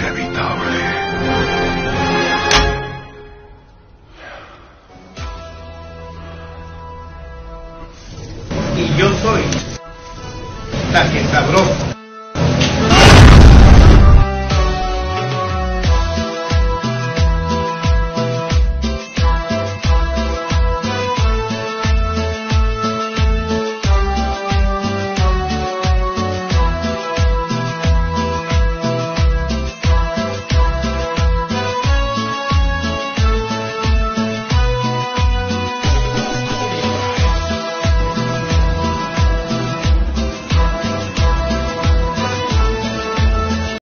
inevitable. Y yo soy la que sabroso.